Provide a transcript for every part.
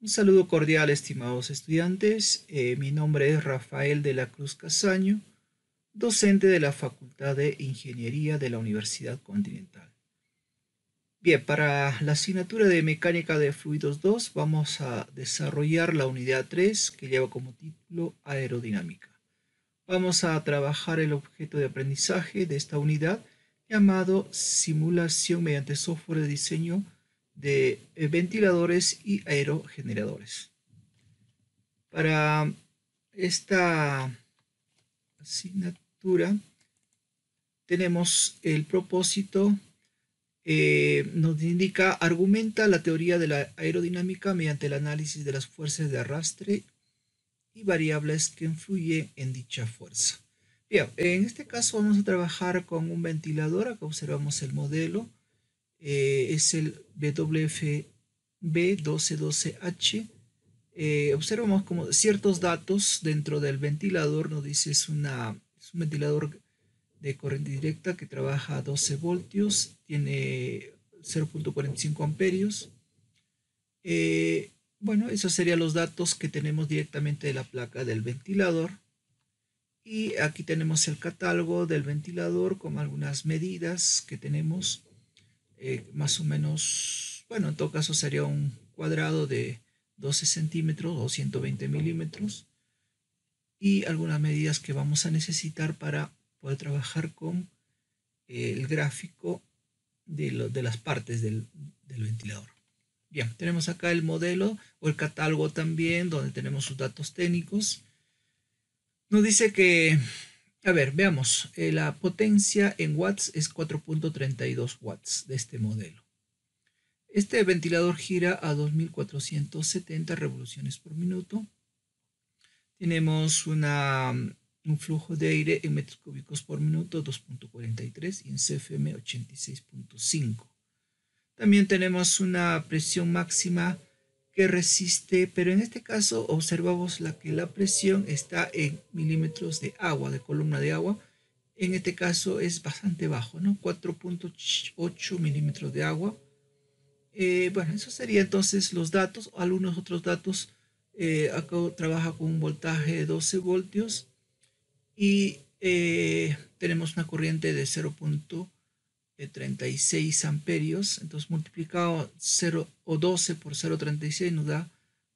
Un saludo cordial, estimados estudiantes. Eh, mi nombre es Rafael de la Cruz Casaño, docente de la Facultad de Ingeniería de la Universidad Continental. Bien, para la asignatura de Mecánica de Fluidos 2 vamos a desarrollar la unidad 3 que lleva como título Aerodinámica. Vamos a trabajar el objeto de aprendizaje de esta unidad llamado Simulación mediante software de diseño de eh, ventiladores y aerogeneradores. Para esta asignatura tenemos el propósito, eh, nos indica, argumenta la teoría de la aerodinámica mediante el análisis de las fuerzas de arrastre y variables que influyen en dicha fuerza. Bien, en este caso vamos a trabajar con un ventilador, acá observamos el modelo, eh, es el WFB1212H. Eh, observamos como ciertos datos dentro del ventilador, nos dice es, una, un ventilador de corriente directa que trabaja a 12 voltios, tiene 0.45 amperios. Eh, bueno, esos serían los datos que tenemos directamente de la placa del ventilador. Y aquí tenemos el catálogo del ventilador con algunas medidas que tenemos eh, más o menos, bueno, en todo caso sería un cuadrado de 12 centímetros o 120 milímetros y algunas medidas que vamos a necesitar para poder trabajar con eh, el gráfico de, de las partes del, del, ventilador. Bien, tenemos acá el modelo o el catálogo también donde tenemos sus datos técnicos. Nos dice que a ver, veamos. Eh, la potencia en watts es 4.32 watts de este modelo. Este ventilador gira a 2470 revoluciones por minuto. Tenemos una, un flujo de aire en metros cúbicos por minuto 2.43 y en CFM 86.5. También tenemos una presión máxima que resiste, pero en este caso observamos la que la presión está en milímetros de agua, de columna de agua. En este caso es bastante bajo, ¿no? 4.8 milímetros de agua. Eh, bueno, eso sería entonces los datos. Algunos otros datos, eh, acá trabaja con un voltaje de 12 voltios y eh, tenemos una corriente de 0 de 36 amperios, entonces multiplicado 0 o 12 por 0.36 nos da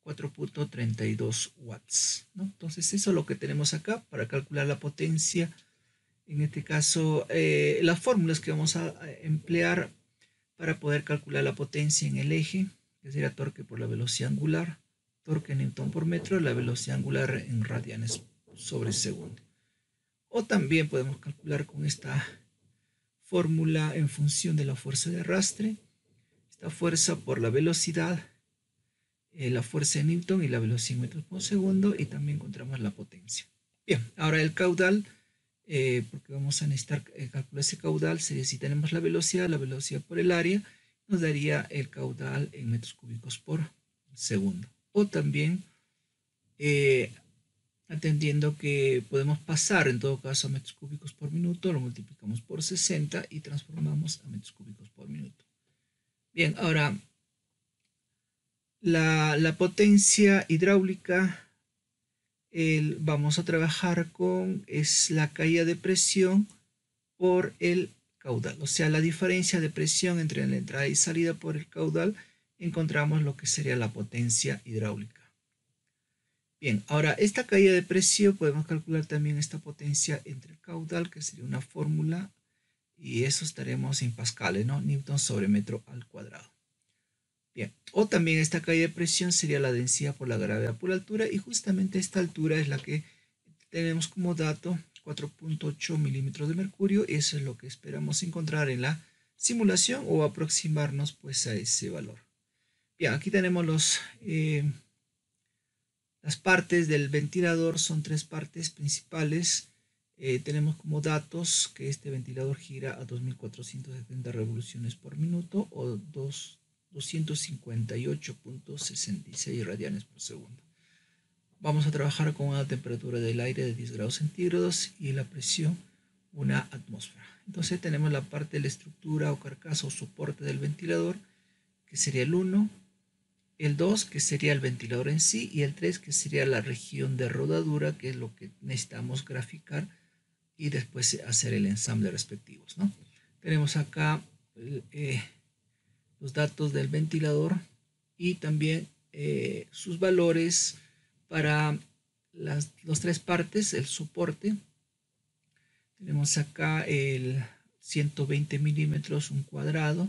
4.32 watts. ¿no? Entonces eso es lo que tenemos acá para calcular la potencia. En este caso, eh, las fórmulas que vamos a emplear para poder calcular la potencia en el eje, que sería torque por la velocidad angular, torque en newton por metro, la velocidad angular en radianes sobre segundo. O también podemos calcular con esta fórmula en función de la fuerza de arrastre, esta fuerza por la velocidad, eh, la fuerza de Newton y la velocidad en metros por segundo y también encontramos la potencia. Bien, ahora el caudal, eh, porque vamos a necesitar eh, calcular ese caudal, sería si tenemos la velocidad, la velocidad por el área, nos daría el caudal en metros cúbicos por segundo. O también atendiendo que podemos pasar en todo caso a metros cúbicos por minuto, lo multiplicamos por 60 y transformamos a metros cúbicos por minuto. Bien, ahora la, potencia hidráulica vamos a trabajar con es la caída de presión por el caudal, o sea, la diferencia de presión entre la entrada y salida por el caudal, encontramos lo que sería la potencia hidráulica. Bien, ahora esta caída de precio podemos calcular también esta potencia entre caudal, que sería una fórmula, y eso estaremos en pascales, ¿no? Newton sobre metro al cuadrado. Bien, o también esta caída de presión sería la densidad por la gravedad por la altura, y justamente esta altura es la que tenemos como dato 4.8 milímetros de mercurio, y eso es lo que esperamos encontrar en la simulación o aproximarnos pues a ese valor. Bien, aquí tenemos los... Eh, las partes del ventilador son tres partes principales. Eh, tenemos como datos que este ventilador gira a 2470 revoluciones por minuto o 258.66 radianes por segundo. Vamos a trabajar con una temperatura del aire de 10 grados centígrados y la presión una atmósfera. Entonces tenemos la parte de la estructura o carcasa o soporte del ventilador, que sería el 1, el 2 que sería el ventilador en sí y el 3 que sería la región de rodadura que es lo que necesitamos graficar y después hacer el ensamble respectivos. ¿no? Tenemos acá eh, los datos del ventilador y también eh, sus valores para las los tres partes, el soporte. Tenemos acá el 120 milímetros, un cuadrado.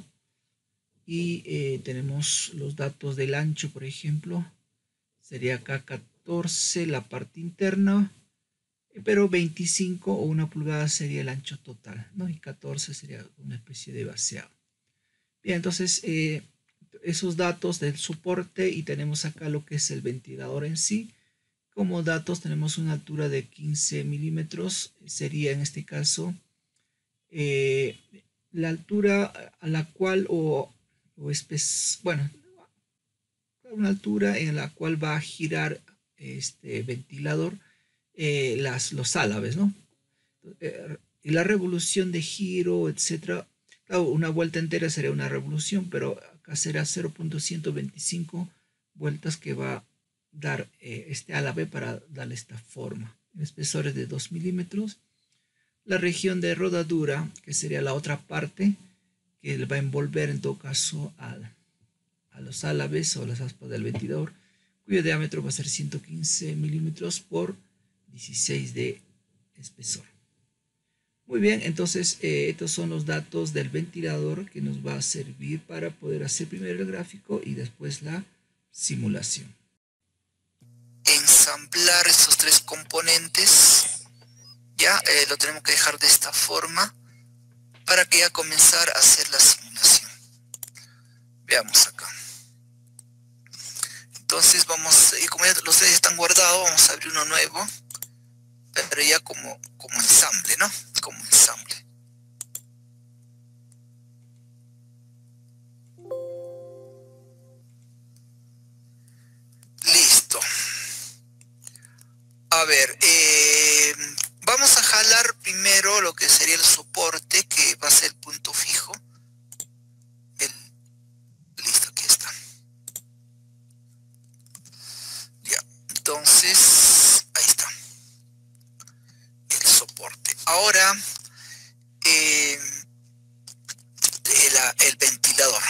Y eh, tenemos los datos del ancho, por ejemplo. Sería acá 14 la parte interna, pero 25 o una pulgada sería el ancho total, ¿no? Y 14 sería una especie de vaciado. Bien, entonces eh, esos datos del soporte y tenemos acá lo que es el ventilador en sí. Como datos tenemos una altura de 15 milímetros, sería en este caso eh, la altura a la cual o, o bueno, una altura en la cual va a girar este ventilador eh, las, los álabes, ¿no? Eh, y la revolución de giro, etcétera, una vuelta entera sería una revolución, pero acá será 0.125 vueltas que va a dar eh, este álabe para darle esta forma. El espesor es de 2 milímetros. La región de rodadura, que sería la otra parte, que va a envolver en todo caso a los álabes o las aspas del ventilador, cuyo diámetro va a ser 115 milímetros por 16 de espesor. Muy bien, entonces eh, estos son los datos del ventilador que nos va a servir para poder hacer primero el gráfico y después la simulación. Ensamblar estos tres componentes, ya eh, lo tenemos que dejar de esta forma para que ya comenzar a hacer la simulación. Veamos acá. Entonces vamos, y como ya los tres están guardados, vamos a abrir uno nuevo pero ya como, como ensamble, ¿no? Como ensamble. Listo. A ver, eh, vamos a jalar primero lo que sería el soporte, que va a ser el punto fijo. listo, aquí está. Ya, entonces Ahora, eh, el, ventilador.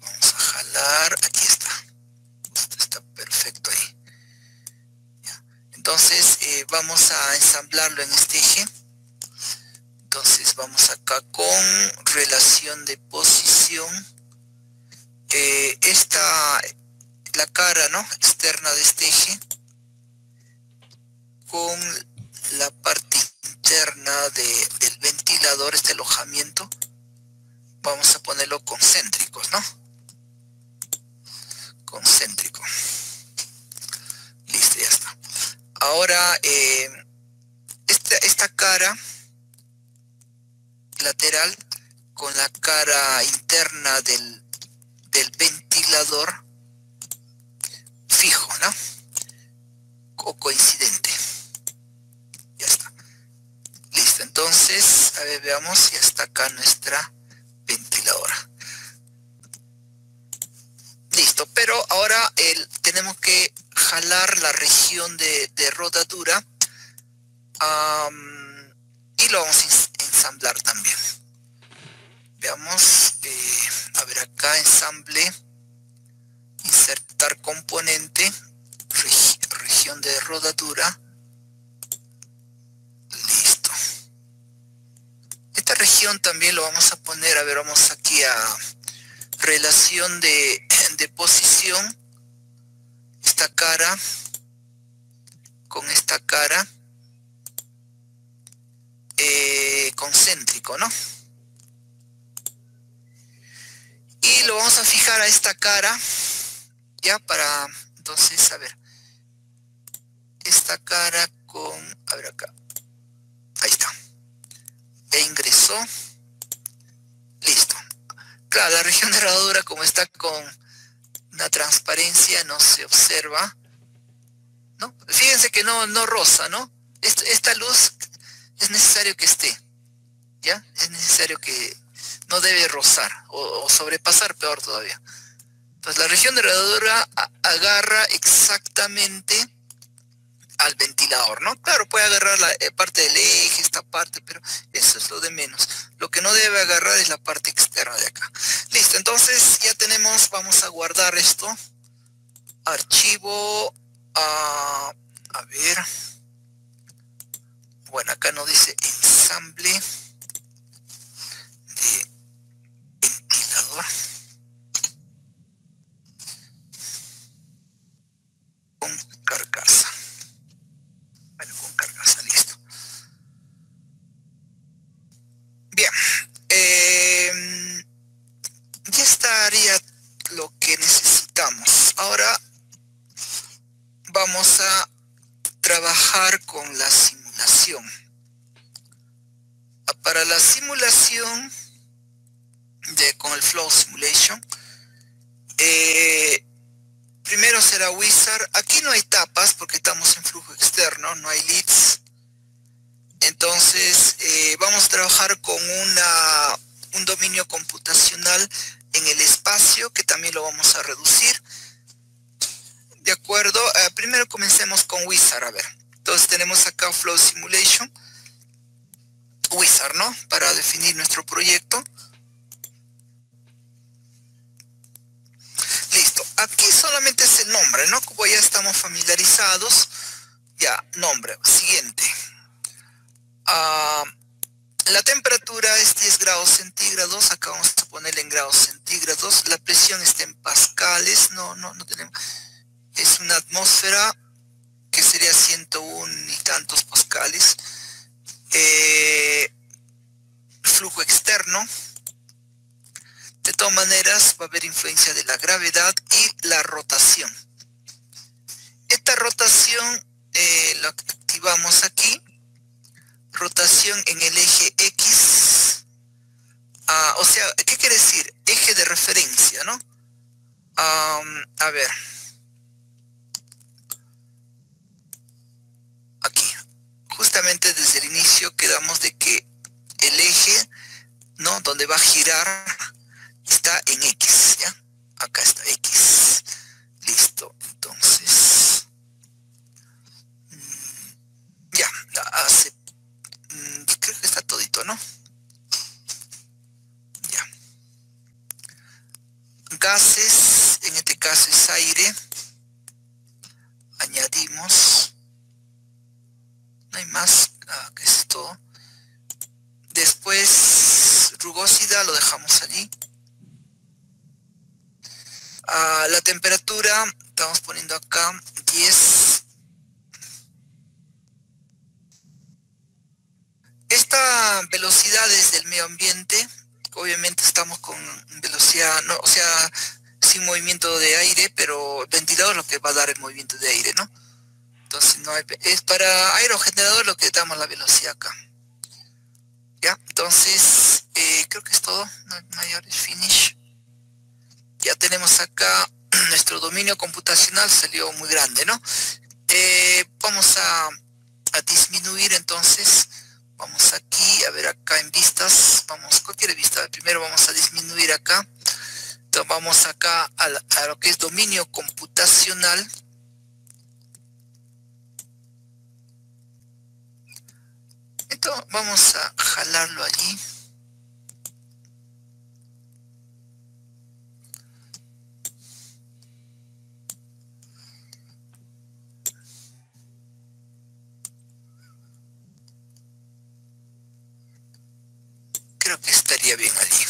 Vamos a jalar, aquí está. está perfecto ahí. Entonces eh, vamos a ensamblarlo en este eje. Entonces vamos acá con relación de posición. Eh, esta, la cara ¿no? externa de este eje con la parte interna del ventilador, este alojamiento, vamos a ponerlo concéntricos, ¿no? Concéntrico. Listo, ya está. Ahora, eh, esta, esta cara lateral con la cara interna del, del ventilador fijo, ¿no? O coincidente. Entonces, a ver, veamos, ya está acá nuestra ventiladora. Listo, pero ahora el, tenemos que jalar la región de, rodadura y lo vamos a ensamblar también. Veamos, eh, a ver acá, ensamble, insertar componente, región de rodadura, región también lo vamos a poner, a ver, vamos aquí a relación de, posición, esta cara con esta cara eh, concéntrico, ¿no? Y lo vamos a fijar a esta cara, ya para, entonces, a ver, esta cara con, a ver acá, e ingresó. Listo. Claro, la región de rodadura como está con una transparencia no se observa. ¿No? Fíjense que no, no rosa, ¿no? Esta, luz es necesario que esté. ¿Ya? Es necesario que no debe rozar o, sobrepasar, peor todavía. Entonces la región de rodadura agarra exactamente al ventilador, ¿no? Claro, puede agarrar la eh, parte del eje, esta parte, pero eso es lo de menos. Lo que no debe agarrar es la parte externa de acá. Listo, entonces ya tenemos, vamos a guardar esto. Archivo, a, a ver. Bueno, acá no dice ensamble de ventilador. Carcasa. Bueno, con carcasa, listo. Bien. Em, ya estaría lo que necesitamos. Ahora vamos a trabajar con la simulación. Para la simulación de, con el Flow Simulation, eh, primero será Wizard. Aquí no hay tapas porque estamos en flujo externo, no hay leads. Entonces eh, vamos a trabajar con una, un dominio computacional en el espacio que también lo vamos a reducir de acuerdo, eh, primero comencemos con Wizard, a ver. Entonces tenemos acá Flow Simulation, Wizard, ¿no? Para definir nuestro proyecto. Listo, aquí solamente es el nombre, ¿no? Como ya estamos familiarizados, ya, nombre, siguiente. Ah, la temperatura es 10 grados centígrados, acá vamos a ponerle en grados centígrados, la presión está en pascales, no, no, no tenemos es una atmósfera que sería 101 y tantos pascales. Eh, flujo externo. De todas maneras va a haber influencia de la gravedad y la rotación. Esta rotación eh, la activamos aquí. Rotación en el eje X. Ah, o sea, ¿qué quiere decir? Eje de referencia, ¿no? a ver. justamente desde el inicio quedamos de que el eje, ¿no? Donde va a girar está en X, ¿ya? Acá está X. Listo. Entonces, mm, ya, hace, creo que está todito, ¿no? Ya. Gases, en este caso es aire. Añadimos no hay más ah, que es después rugosidad lo dejamos allí ah, la temperatura estamos poniendo acá 10 esta velocidad es del medio ambiente obviamente estamos con velocidad no o sea sin movimiento de aire pero el ventilador es lo que va a dar el movimiento de aire no entonces no hay, es para aerogenerador lo que damos la velocidad acá. Ya, entonces eh, creo que es todo, no hay mayores finish. Ya tenemos acá nuestro dominio computacional, salió muy grande, ¿no? Eh, vamos a, a disminuir entonces, vamos aquí, a ver acá en vistas, vamos, cualquier vista, primero vamos a disminuir acá, entonces vamos acá a, lo que es dominio computacional, Esto vamos a jalarlo allí. Estaría bien allí.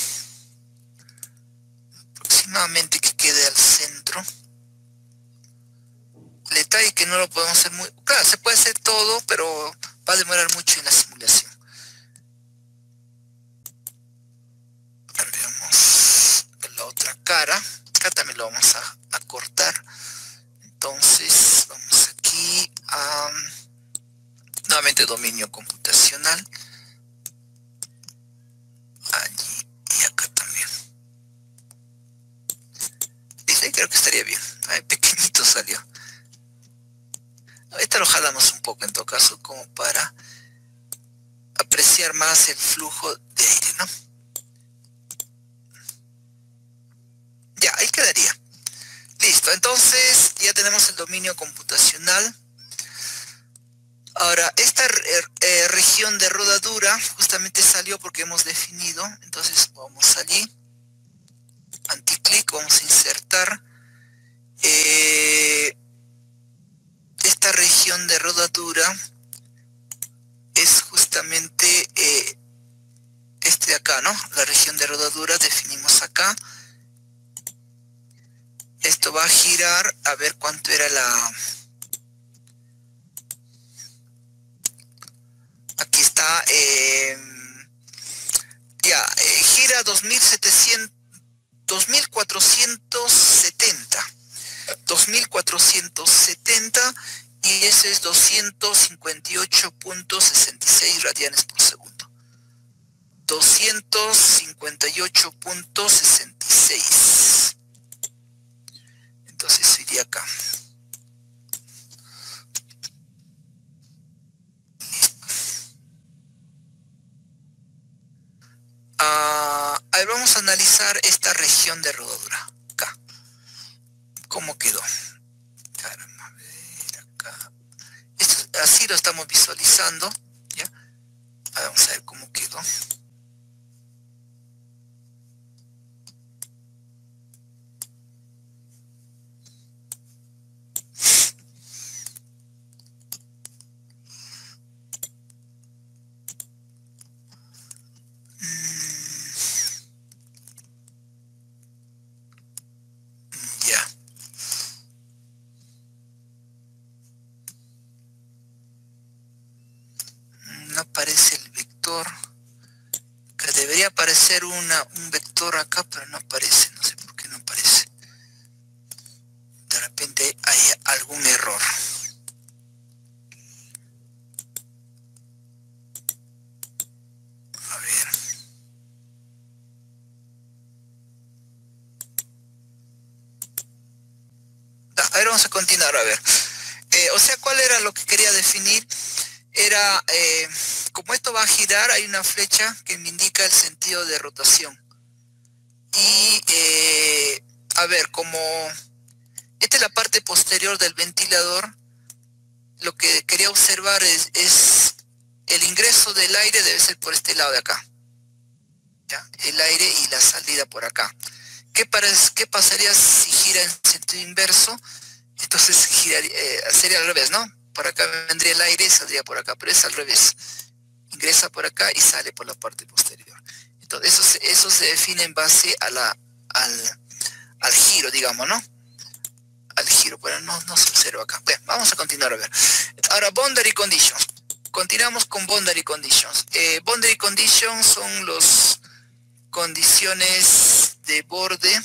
Aproximadamente que quede al centro. El detalle que no lo podemos hacer muy... Claro, se puede hacer todo, pero va a demorar mucho en la simulación. más el flujo de aire, ¿no? Ya, ahí quedaría. Listo, entonces ya tenemos el dominio computacional. Ahora, esta er, eh, región de rodadura justamente salió porque hemos definido. Entonces vamos allí. Anticlic, vamos a insertar. Eh, esta región de rodadura justamente eh, este de acá, ¿no? La región de rodadura definimos acá. Esto va a girar a ver cuánto era la... Aquí está. Em, ya, eh, gira 2700, 2470. 2470 y ese es 258.66 radianes por segundo. 258.66. Entonces iría acá. Ah, ahí vamos a analizar esta región de rodadura. Acá. ¿Cómo quedó? Así lo estamos visualizando. ¿ya? Vamos a ver cómo quedó. Una, un vector acá, pero no aparece, no sé por qué no aparece. De repente hay algún error. A ver. A ver, vamos a continuar, a ver. Eh, o sea, ¿cuál era lo que quería definir? Era... Eh, como esto va a girar, hay una flecha que me indica el sentido de rotación. Y, eh, a ver, como esta es la parte posterior del ventilador, lo que quería observar es, el ingreso del aire debe ser por este lado de acá. El aire y la salida por acá. ¿Qué, ¿Qué pasaría si gira en sentido inverso? Entonces giraría, eh, sería al revés, ¿no? Por acá vendría el aire saldría por acá, pero es al revés ingresa por acá y sale por la parte posterior. Entonces eso, eso se define en base a la, al, giro, digamos, ¿no? Al giro, pero no, no se observa acá. Bien, vamos a continuar a ver. Ahora, boundary conditions. Continuamos con boundary conditions. Eh, boundary conditions son las condiciones de borde.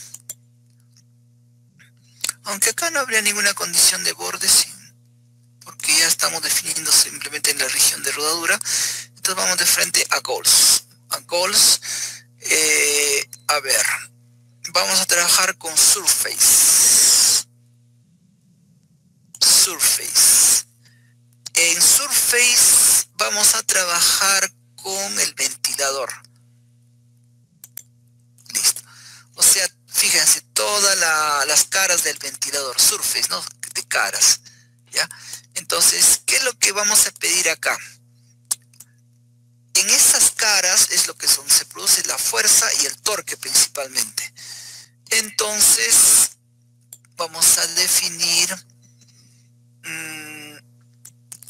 Aunque acá no habría ninguna condición de borde, porque ya estamos definiendo simplemente en la región de rodadura. Entonces vamos de frente a goals. A goals, eh, a ver, vamos a trabajar con surface. Surface. En surface vamos a trabajar con el ventilador. Listo. O sea, fíjense, todas las caras del ventilador, surface, ¿no? De caras. ¿Ya? Entonces, ¿qué es lo que vamos a pedir acá? En esas caras es lo que son, se produce la fuerza y el torque principalmente. Entonces, vamos a definir, mm,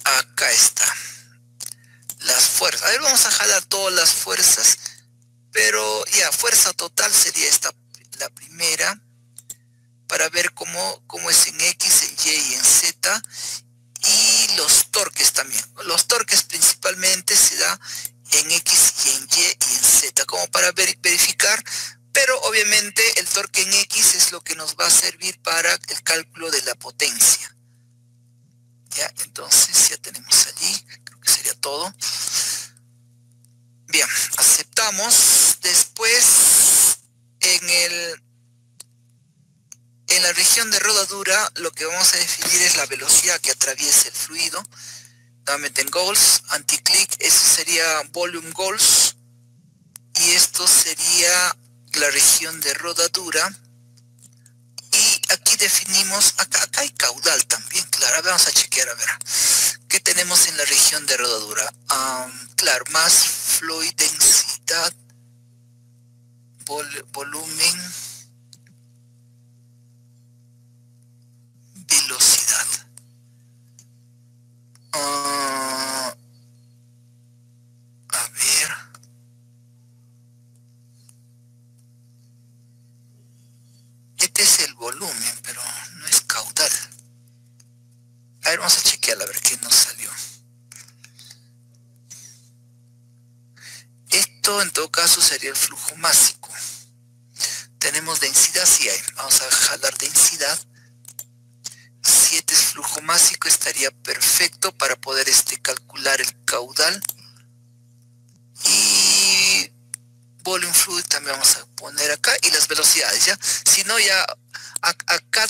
acá está, las fuerzas. A ver, vamos a jalar todas las fuerzas, pero ya, fuerza total sería esta, la primera, para ver cómo, cómo es en X, en Y y en Z, y los torques también. Los torques principalmente se da en X y en Y y en Z, como para verificar, pero obviamente el torque en X es lo que nos va a servir para el cálculo de la potencia. Ya, entonces ya tenemos allí, creo que sería todo. Bien, aceptamos. Después, en el en la región de rodadura, lo que vamos a definir es la velocidad que atraviesa el fluido. Nuevamente en goals, anti-click, eso sería volume goals. Y esto sería la región de rodadura. Aquí definimos, acá, hay caudal también, claro, vamos a chequear, a ver, ¿qué tenemos en la región de rodadura? claro, más fluid densidad, volumen, velocidad. Ah, a ver. Este es el volumen, pero no es caudal. A ver, vamos a chequear a ver qué nos salió. Esto en todo caso sería el flujo másico. Tenemos densidad, sí hay. Vamos a jalar densidad. 7 es flujo másico, estaría perfecto para poder este, calcular el caudal. Y volume fluid también vamos a poner acá. Y las velocidades, ¿ya? Si no, ya acá,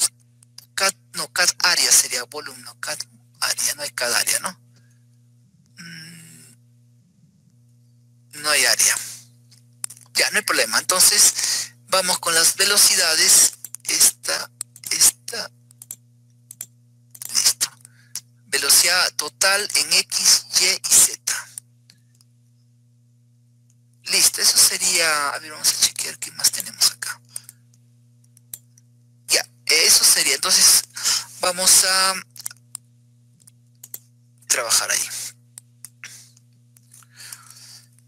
no, cat área sería volumen, no cat área, no hay cada área, ¿no? Mm, no hay área. Ya, no hay problema. Entonces, vamos con las velocidades. Esta, listo. Velocidad total en X, Y y Z. Listo, eso sería, a ver, vamos a chequear qué más tenemos acá. Ya, eso sería. Entonces, vamos a trabajar ahí.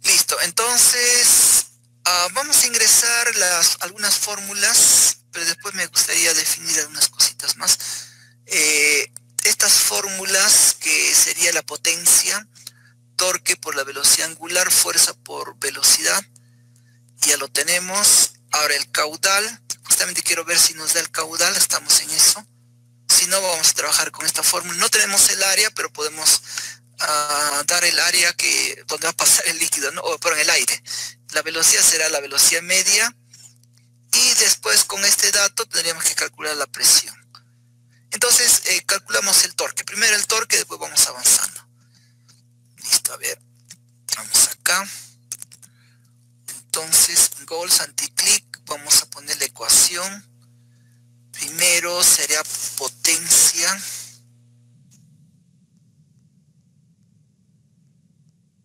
Listo, entonces ah, vamos a ingresar las, algunas fórmulas, pero después me gustaría definir algunas cositas más. Eh, fórmulas, que sería la potencia, torque por la velocidad angular, fuerza por velocidad, ya lo tenemos. Ahora el caudal, justamente quiero ver si nos da el caudal, estamos en eso. Si no, vamos a trabajar con esta fórmula. No tenemos el área, pero podemos a dar el área que donde va a pasar el líquido, ¿no? o en el aire. La velocidad será la velocidad media y después con este dato tendríamos que calcular la presión. Entonces eh, calculamos el torque. Primero el torque, después vamos avanzando. Listo, a ver. Vamos acá. Entonces, goals anti-click, vamos a poner la ecuación. Primero sería potencia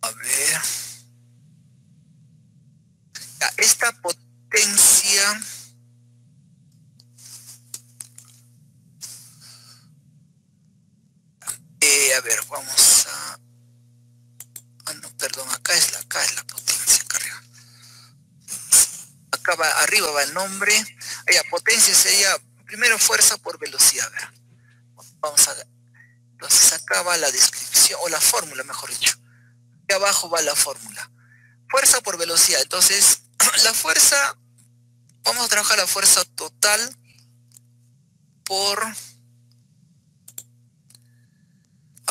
A ver. Esta potencia eh, a ver, vamos a... Ah, no, perdón, acá es la, acá es la potencia, acá arriba. Acá va, arriba va el nombre. Allá, potencia sería primero fuerza por velocidad. Vamos a... Entonces acá va la descripción, o la fórmula, mejor dicho abajo va la fórmula. Fuerza por velocidad. Entonces, la fuerza, vamos a trabajar la fuerza total por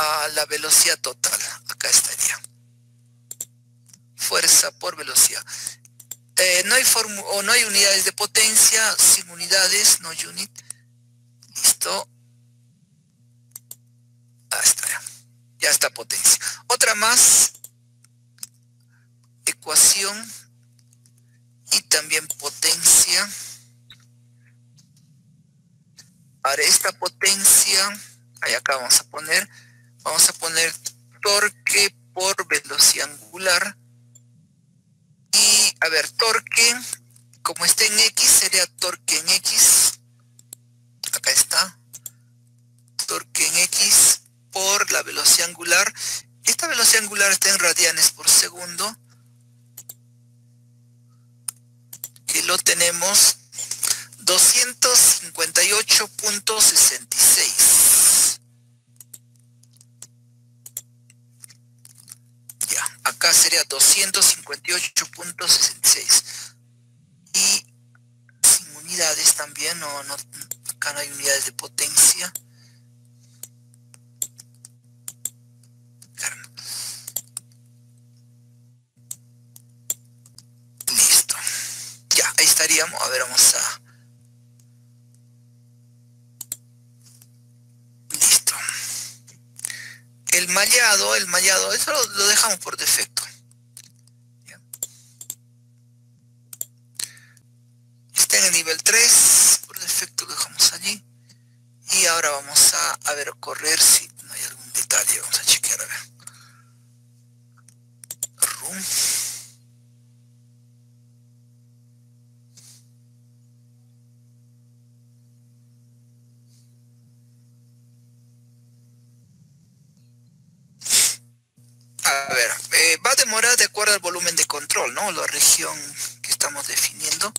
a la velocidad total. Acá estaría. Fuerza por velocidad. Eh, no hay o no hay unidades de potencia, sin unidades, no unit. Listo. Ah, está. Ya está potencia. Otra más ecuación y también potencia. Ahora esta potencia, ahí acá vamos a poner, vamos a poner torque por velocidad angular. Y a ver, torque, como está en X, sería torque en X. Acá está. Torque en X por la velocidad angular. Esta velocidad angular está en radianes por segundo. que lo tenemos 258.66. Ya, acá sería 258.66. Y sin unidades también, no, no, acá no hay unidades de potencia. estaríamos, a ver, vamos a... El mallado, el mallado, eso lo, dejamos por defecto. Está en el nivel 3, por defecto lo dejamos allí. Ahora vamos a ver, correr si al volumen de control, ¿no? La región que estamos definiendo.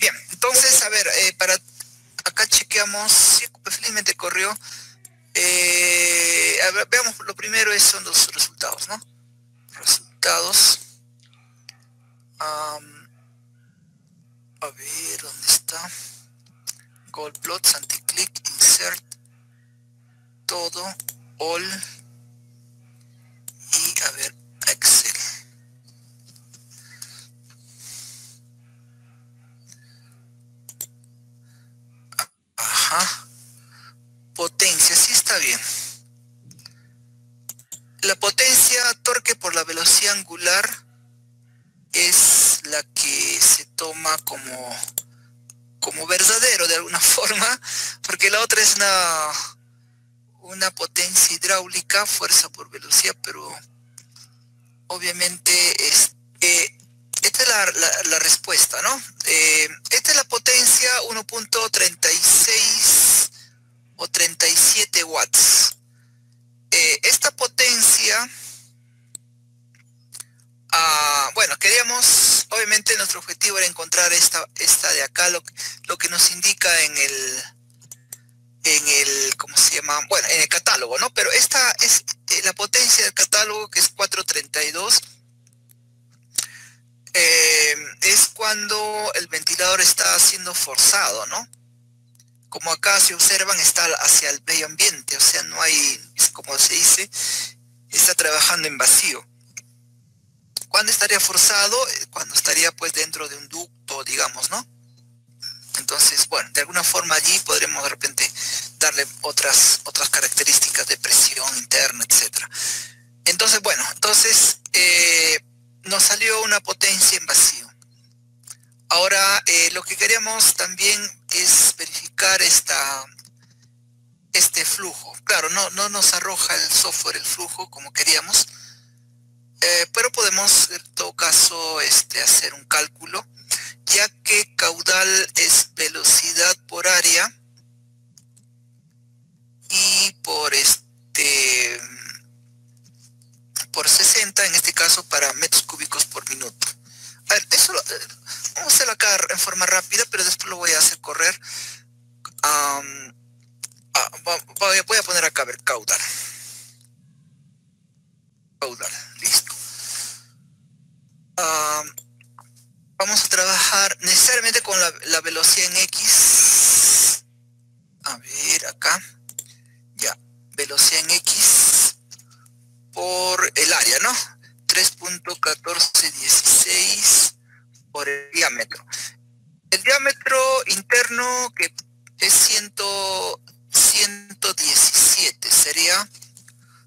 Bien, entonces, a ver, eh, para acá chequeamos, sí, felizmente corrió. Eh, veamos, lo primero es, son los resultados, ¿no? A ver, ¿dónde está? Gold plots, anti-click, insert, todo, all, porque la otra es una, una potencia hidráulica, fuerza por velocidad, pero obviamente eh, esta es la, respuesta, ¿no? Eh, esta es la potencia 1.36 o 37 watts. Eh, esta potencia, ah, bueno, queríamos, obviamente nuestro objetivo era encontrar esta, esta de acá, lo que nos indica en el, en el, ¿cómo se llama? Bueno, en el catálogo, ¿no? Pero esta es eh, la potencia del catálogo que es 432. eh, es cuando el ventilador está siendo forzado, ¿no? como acá se observan, está hacia el medio ambiente, o sea, no hay, es como se dice, está trabajando en vacío. ¿Cuándo estaría forzado? Eh, Cuando estaría pues dentro de un ducto, digamos, ¿no? Entonces, bueno, de alguna forma allí podremos de repente darle otras, otras características de presión interna, etcétera. Entonces, bueno, entonces eh, nos salió una potencia en vacío. Ahora, eh, lo que queríamos también es verificar esta, este flujo. Claro, no, no nos arroja el software el flujo como queríamos, eh, pero podemos en todo caso este, hacer un cálculo, ya que caudal es velocidad por área y por este por 60, en este caso para metros cúbicos por minuto. A ver, eso lo- vamos a hacerlo acá en forma rápida, pero después lo voy a hacer correr. Ah, voy, a- poner acá, a ver, caudal. Caudal, listo. Vamos a trabajar necesariamente con la, velocidad en X. A ver, acá. Ya, velocidad en X por el área, ¿no? 3.1416 por el diámetro. El diámetro interno que es 100, 117 sería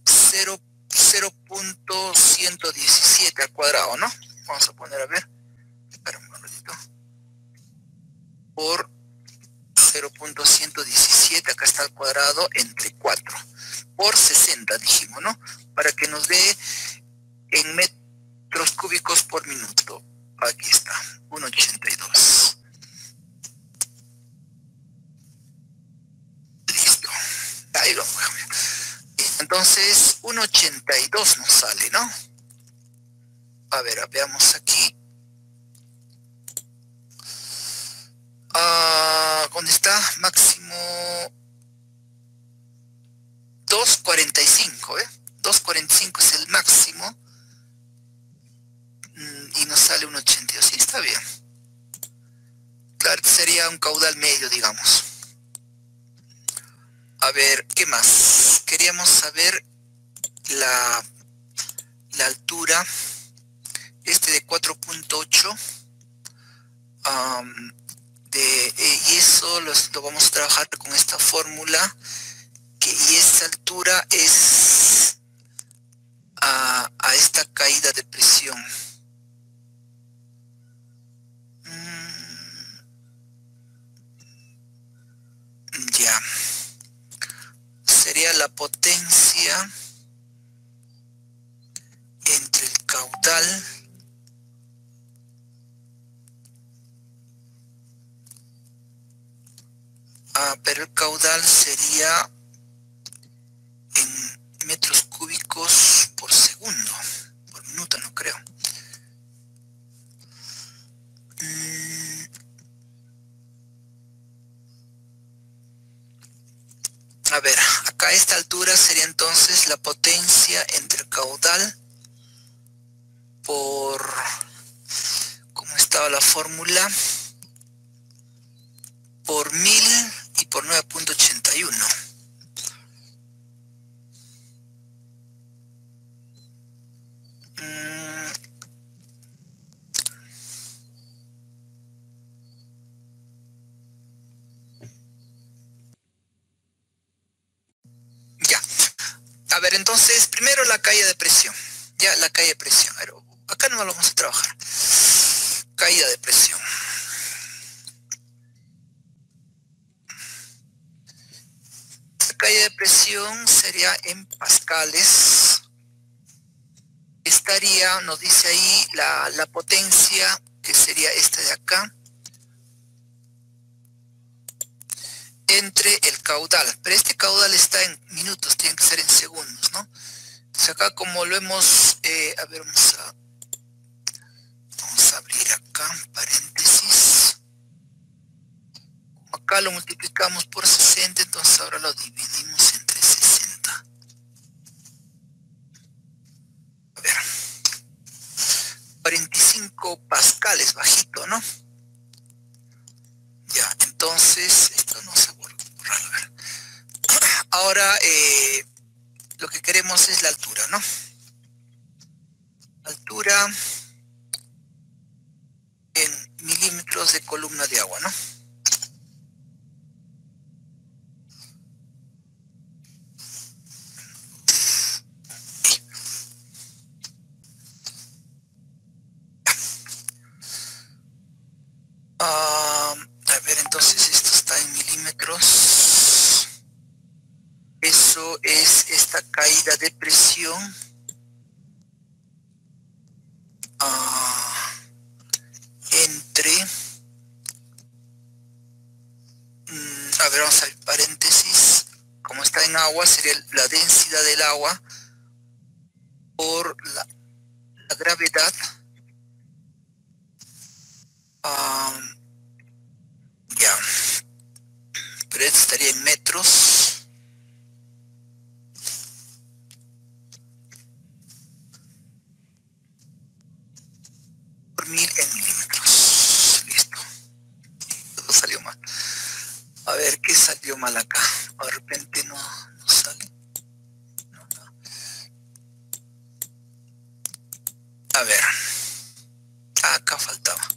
0 0.117 al cuadrado, ¿no? Vamos a poner a ver. Por 0.117, acá está al cuadrado entre 4. Por 60 dijimos, ¿no? Para que nos dé en metros cúbicos por minuto. Aquí está, 1.82. Listo. Ahí lo. Entonces, 1.82 nos sale, ¿no? A ver, veamos aquí. ¿Dónde está? Máximo 2.45, ¿eh? 2.45 es el máximo. Mm, Y nos sale un 82. Sí, está bien. Claro, sería un caudal medio, digamos. A ver, ¿qué más? Queríamos saber la, la altura. Este de 4.8. am, de, eh, y es caso lo, vamos a trabajar con esta fórmula que y esta altura es a, esta caída de presión. Mm. Ya. Sería la potencia entre el caudal Ah, pero el caudal sería en metros cúbicos por segundo, por minuto no creo. Mm. A ver, acá esta altura sería entonces la potencia entre el caudal por, ¿cómo estaba la fórmula? Por mil y por 9.81. Mm. Ya. A ver, entonces, primero la caída de presión. Ya, la caída de presión. Pero acá no lo vamos a trabajar. Caída de presión. Caída de presión sería en pascales. Estaría, nos dice ahí, la, potencia, que sería esta de acá, entre el caudal. Pero este caudal está en minutos, tiene que ser en segundos, ¿no? Entonces acá como lo hemos, eh, a ver, vamos a, vamos a abrir acá, paréntesis lo multiplicamos por 60, entonces ahora lo dividimos entre 60. A ver. 45 pascales bajito, ¿no? Ya, entonces, esto no se borra. A. Ahora, eh, lo que queremos es la altura, ¿no? Altura en milímetros de columna de agua, ¿no? Esta caída de presión. Ah, entre... Mm, a ver, vamos a ver, paréntesis. Como está en agua, sería la densidad del agua por la, la gravedad ya. Pero este estaría en metros. Por mil en milímetros. Listo. Todo salió mal. A ver, ¿qué salió mal acá? De repente no, no sale. A ver. Acá faltaba.